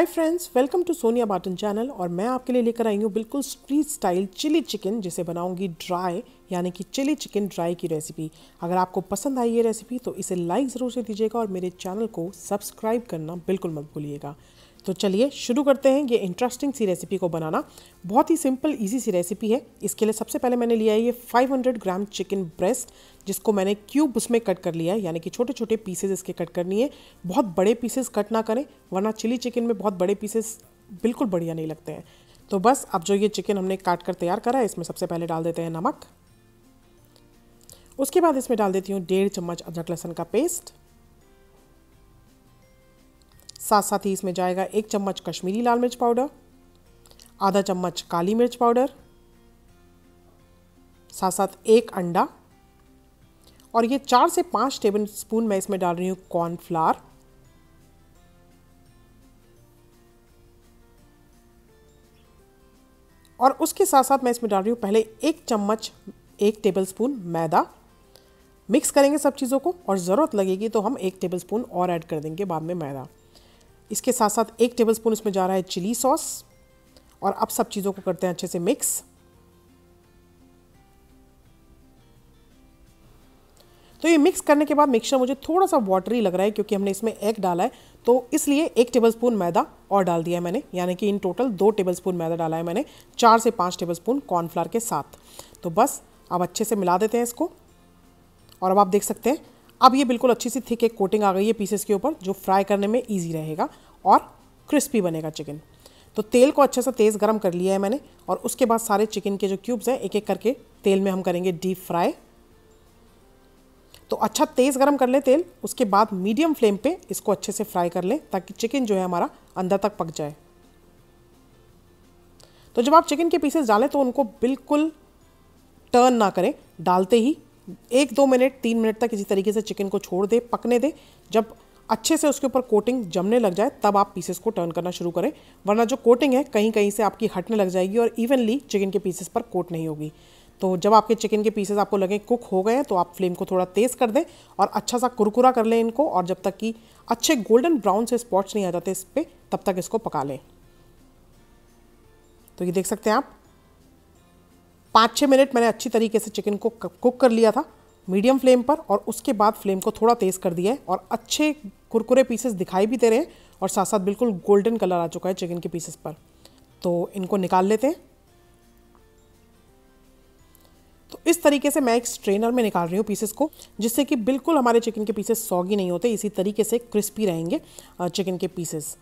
Hi friends welcome to Sonia Batan channel और मैं आपके लिए लेकर आई हूँ बिल्कुल स्ट्रीट स्टाइल चिली चिकन जिसे बनाऊँगी ड्राई यानी कि चिली चिकन ड्राई की रेसिपी अगर आपको पसंद आई ये रेसिपी तो इसे लाइक ज़रूर से दीजिएगा और मेरे चैनल को सब्सक्राइब करना बिल्कुल मत भूलिएगा। तो चलिए शुरू करते हैं ये इंटरेस्टिंग सी रेसिपी को बनाना। बहुत ही सिंपल इजी सी रेसिपी है। इसके लिए सबसे पहले मैंने लिया है ये 500 ग्राम चिकन ब्रेस्ट जिसको मैंने क्यूब उसमें कट कर लिया है। यानी कि छोटे छोटे पीसेज इसके कट करनी है। बहुत बड़े पीसेस कट ना करें, वरना चिली चिकन में बहुत बड़े पीसेस बिल्कुल बढ़िया नहीं लगते हैं। तो बस, अब जो ये चिकन हमने काट कर तैयार करा है, इसमें सबसे पहले डाल देते हैं नमक। उसके बाद इसमें डाल देती हूँ डेढ़ चम्मच अदरक लहसन का पेस्ट साथ साथ ही इसमें जाएगा एक चम्मच कश्मीरी लाल मिर्च पाउडर, आधा चम्मच काली मिर्च पाउडर साथ साथ एक अंडा और ये चार से पाँच टेबल स्पून मैं इसमें डाल रही हूँ कॉर्नफ्लावर। और उसके साथ साथ मैं इसमें डाल रही हूँ पहले एक चम्मच, एक टेबल स्पून मैदा। मिक्स करेंगे सब चीज़ों को और ज़रूरत लगेगी तो हम एक टेबल स्पून और ऐड कर देंगे बाद में मैदा। इसके साथ साथ एक टेबल स्पून इसमें जा रहा है चिली सॉस और अब सब चीज़ों को करते हैं अच्छे से मिक्स तो ये मिक्स करने के बाद मिक्सचर मुझे थोड़ा सा वाटरी लग रहा है क्योंकि हमने इसमें एग डाला है तो इसलिए एक टेबल स्पून मैदा और डाल दिया है मैंने, यानी कि इन टोटल दो टेबल स्पून मैदा डाला है मैंने, चार से पाँच टेबल स्पून कॉर्नफ्लावर के साथ। तो बस, अब अच्छे से मिला देते हैं इसको, और अब आप देख सकते हैं अब ये बिल्कुल अच्छी सी थिक एक कोटिंग आ गई है पीसेस के ऊपर, जो फ्राई करने में ईजी रहेगा और क्रिस्पी बनेगा चिकन तो तेल को अच्छे से तेज़ गर्म कर लिया है मैंने और उसके बाद सारे चिकन के जो क्यूब्स हैं एक एक करके तेल में हम करेंगे डीप फ्राई तो अच्छा तेज़ गर्म कर लें तेल, उसके बाद मीडियम फ्लेम पे इसको अच्छे से फ्राई कर लें ताकि चिकन जो है हमारा अंदर तक पक जाए. तो जब आप चिकन के पीसेस डालें तो उनको बिल्कुल टर्न ना करें, डालते ही एक दो मिनट, तीन मिनट तक इसी तरीके से चिकन को छोड़ दे, पकने दे। जब अच्छे से उसके ऊपर कोटिंग जमने लग जाए, तब आप पीसेस को टर्न करना शुरू करें। वरना जो कोटिंग है, कहीं कहीं से आपकी हटने लग जाएगी और इवनली चिकन के पीसेस पर कोट नहीं होगी। तो जब आपके चिकन के पीसेस आपको लगे कुक हो गए तो आप फ्लेम को थोड़ा तेज़ कर दें और अच्छा सा कुरकुरा कर लें इनको और जब तक कि अच्छे गोल्डन ब्राउन से स्पॉट्स नहीं आ जाते इस पर तब तक इसको पका लें। तो ये देख सकते हैं आप पाँच छः मिनट मैंने अच्छी तरीके से चिकन को कुक कर लिया था मीडियम फ्लेम पर, और उसके बाद फ्लेम को थोड़ा तेज़ कर दिया है, और अच्छे कुरकुरे पीसेस दिखाई भी दे रहे हैं, और साथ साथ बिल्कुल गोल्डन कलर आ चुका है चिकन के पीसेस पर। तो इनको निकाल लेते हैं। तो इस तरीके से मैं एक स्ट्रेनर में निकाल रही हूँ पीसेस को, जिससे कि बिल्कुल हमारे चिकन के पीसेस सॉगी नहीं होते, इसी तरीके से क्रिस्पी रहेंगे चिकन के पीसेस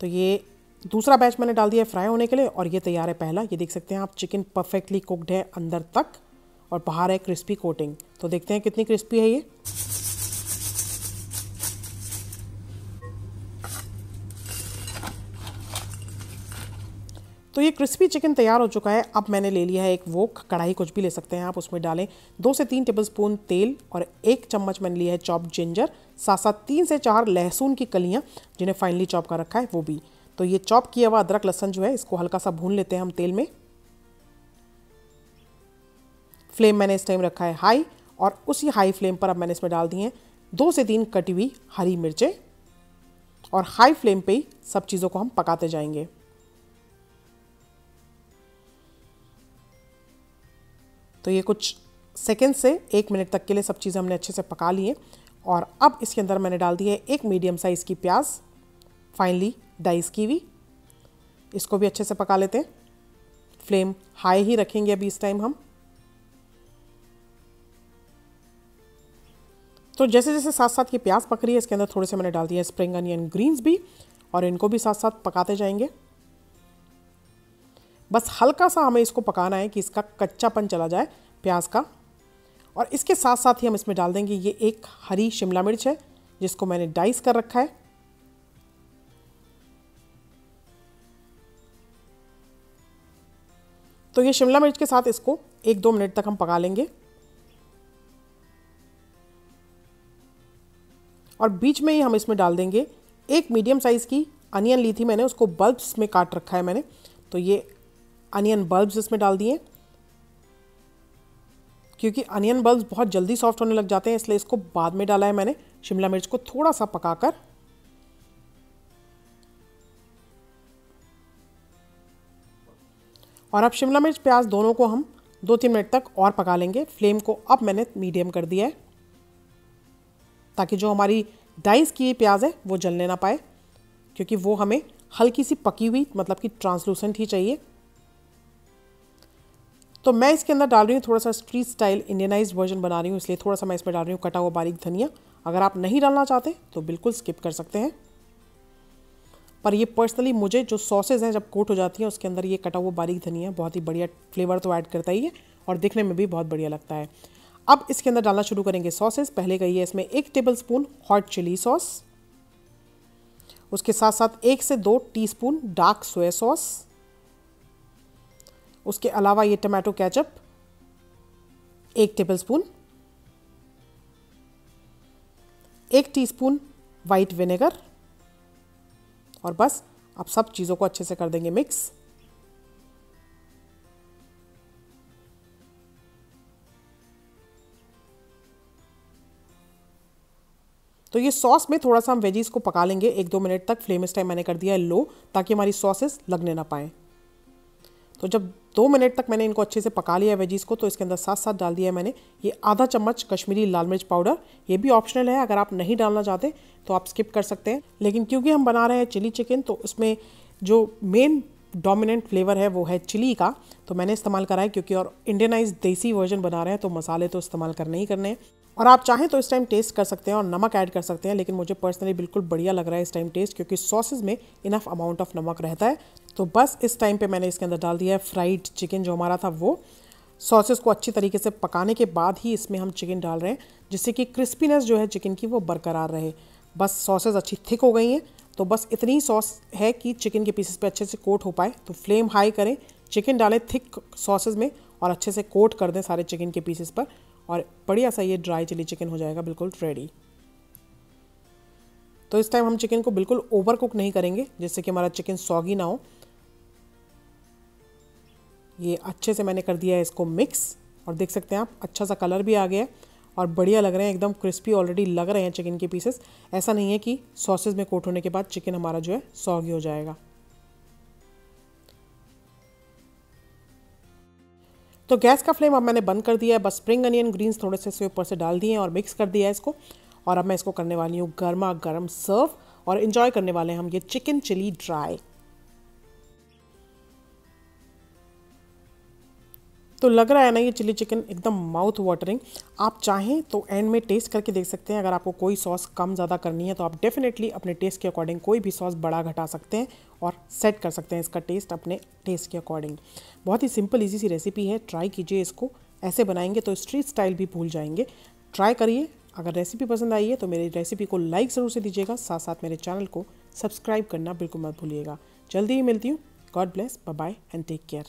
तो ये दूसरा बैच मैंने डाल दिया है फ्राई होने के लिए और ये तैयार है पहला। ये देख सकते हैं आप चिकन परफेक्टली कुकड है अंदर तक और बाहर है क्रिस्पी कोटिंग तो देखते हैं कितनी क्रिस्पी है ये। तो ये क्रिस्पी चिकन तैयार हो चुका है। अब मैंने ले लिया है एक वो, कढ़ाई कुछ भी ले सकते हैं आप, उसमें डालें दो से तीन टेबल स्पून तेल और एक चम्मच मैंने लिया है चॉप जिंजर साथ साथ तीन से चार लहसुन की कलियाँ, जिन्हें फाइनली चॉप कर रखा है, वो भी। तो ये चॉप किया हुआ अदरक लहसन जो है, इसको हल्का सा भून लेते हैं हम तेल में। फ्लेम मैंने इस टाइम रखा है हाई, और उसी हाई फ्लेम पर अब मैंने इसमें डाल दी हैं दो से तीन कटी हुई हरी मिर्चें, और हाई फ्लेम पे ही सब चीज़ों को हम पकाते जाएँगे। तो ये कुछ सेकेंड से एक मिनट तक के लिए सब चीज़ें हमने अच्छे से पका ली हैं, और अब इसके अंदर मैंने डाल दी है एक मीडियम साइज़ की प्याज। फाइनली डाइस की हुई इसको भी अच्छे से पका लेते हैं। फ्लेम हाई ही रखेंगे अभी इस टाइम हम। तो जैसे जैसे साथ साथ ये प्याज पक रही है, इसके अंदर थोड़े से मैंने डाल दिया स्प्रिंग अनियन ग्रीन्स भी, और इनको भी साथ साथ पकाते जाएँगे। बस हल्का सा हमें इसको पकाना है कि इसका कच्चापन चला जाए प्याज का। और इसके साथ साथ ही हम इसमें डाल देंगे ये एक हरी शिमला मिर्च है, जिसको मैंने डाइस कर रखा है। तो ये शिमला मिर्च के साथ इसको एक दो मिनट तक हम पका लेंगे। और बीच में ही हम इसमें डाल देंगे एक मीडियम साइज़ की अनियन ली थी मैंने, उसको बल्ब्स में काट रखा है मैंने। तो ये अनियन बल्ब्स इसमें डाल दिए। क्योंकि अनियन बल्ब्स बहुत जल्दी सॉफ्ट होने लग जाते हैं, इसलिए इसको बाद में डाला है मैंने। शिमला मिर्च को थोड़ा सा पकाकर और अब शिमला मिर्च प्याज दोनों को हम दो तीन मिनट तक और पका लेंगे। फ्लेम को अब मैंने मीडियम कर दिया है, ताकि जो हमारी डाइस की प्याज है, वो जलने ना पाए, क्योंकि वो हमें हल्की सी पकी हुई मतलब कि ट्रांसलूसेंट ही चाहिए। तो मैं इसके अंदर डाल रही हूँ थोड़ा सा स्ट्रीट स्टाइल इंडियनाइज वर्जन बना रही हूँ, इसलिए थोड़ा सा मैं इसमें डाल रही हूँ कटा हुआ बारीक धनिया। अगर आप नहीं डालना चाहते तो बिल्कुल स्किप कर सकते हैं। पर ये पर्सनली मुझे जो सॉसेज हैं जब कोट हो जाती हैं, उसके अंदर ये कटा हुआ बारीक धनिया, बहुत ही बढ़िया फ्लेवर तो ऐड करता ही है और दिखने में भी बहुत बढ़िया लगता है। अब इसके अंदर डालना शुरू करेंगे सॉसेज पहले गई है इसमें एक tablespoon hot chilli sauce उसके साथ साथ एक से दो टीस्पून डार्क सोया सॉस उसके अलावा ये टमाटो कैचअप एक टेबल स्पून एक टीस्पून वाइट विनेगर और बस, आप सब चीज़ों को अच्छे से कर देंगे मिक्स तो ये सॉस में थोड़ा सा हम वेजीज को पका लेंगे। एक दो मिनट तक फ्लेम इस टाइम मैंने कर दिया है लो ताकि हमारी सॉसेस लगने ना पाएँ। तो जब दो मिनट तक मैंने इनको अच्छे से पका लिया वेजीज़ को तो इसके अंदर साथ साथ डाल दिया मैंने। ये आधा चम्मच कश्मीरी लाल मिर्च पाउडर, ये भी ऑप्शनल है, अगर आप नहीं डालना चाहते तो आप स्किप कर सकते हैं। लेकिन क्योंकि हम बना रहे हैं चिली चिकन तो उसमें जो मेन डोमिनेंट फ्लेवर है, वो है चिली का। तो मैंने इस्तेमाल करा है क्योंकि और इंडियनाइज देसी वर्जन बना रहे हैं तो मसाले तो इस्तेमाल करने ही करने हैं। और आप चाहें तो इस टाइम टेस्ट कर सकते हैं और नमक ऐड कर सकते हैं, लेकिन मुझे पर्सनली बिल्कुल बढ़िया लग रहा है इस टाइम टेस्ट क्योंकि सॉसेज में इनफ अमाउंट ऑफ़ नमक रहता है। तो बस इस टाइम पे मैंने इसके अंदर डाल दिया है फ्राइड चिकन जो हमारा था वो। सॉसेस को अच्छी तरीके से पकाने के बाद ही इसमें हम चिकन डाल रहे हैं, जिससे कि क्रिस्पीनेस जो है चिकन की वो बरकरार रहे। बस सॉसेज अच्छी थिक हो गई हैं तो बस इतनी सॉस है कि चिकन के पीसेस पे अच्छे से कोट हो पाए। तो फ्लेम हाई करें चिकन डालें थिक सॉसेज में और अच्छे से कोट कर दें सारे चिकन के पीसेस पर और बढ़िया सा ये ड्राई चिली चिकन हो जाएगा, बिल्कुल रेडी तो इस टाइम हम चिकन को बिल्कुल ओवर कुक नहीं करेंगे, जिससे कि हमारा चिकन सॉगी ना हो। ये अच्छे से मैंने कर दिया है इसको मिक्स और देख सकते हैं आप अच्छा सा कलर भी आ गया है, और बढ़िया लग रहे हैं, एकदम क्रिस्पी ऑलरेडी लग रहे हैं चिकन के पीसेस ऐसा नहीं है कि सॉसेज में कोट होने के बाद चिकन हमारा जो है सॉगी हो जाएगा। तो गैस का फ्लेम अब मैंने बंद कर दिया है, बस स्प्रिंग अनियन ग्रीन्स थोड़े से ऊपर से डाल दिए हैं और मिक्स कर दिया है इसको। और अब मैं इसको करने वाली हूँ गर्मा गर्म सर्व और इन्जॉय करने वाले हैं हम ये चिकन चिली ड्राई तो लग रहा है ना ये चिली चिकन एकदम माउथ वाटरिंग आप चाहें तो एंड में टेस्ट करके देख सकते हैं। अगर आपको कोई सॉस कम ज़्यादा करनी है तो आप डेफिनेटली अपने टेस्ट के अकॉर्डिंग कोई भी सॉस बड़ा घटा सकते हैं और सेट कर सकते हैं इसका टेस्ट अपने टेस्ट के अकॉर्डिंग बहुत ही सिंपल ईजी सी रेसिपी है। ट्राई कीजिए इसको। ऐसे बनाएँगे तो स्ट्रीट स्टाइल भी भूल जाएँगे। ट्राई करिए। अगर रेसिपी पसंद आई है तो मेरी रेसिपी को लाइक ज़रूर से दीजिएगा साथ साथ मेरे चैनल को सब्सक्राइब करना बिल्कुल मत भूलिएगा। जल्दी ही मिलती हूँ। God bless bye and take care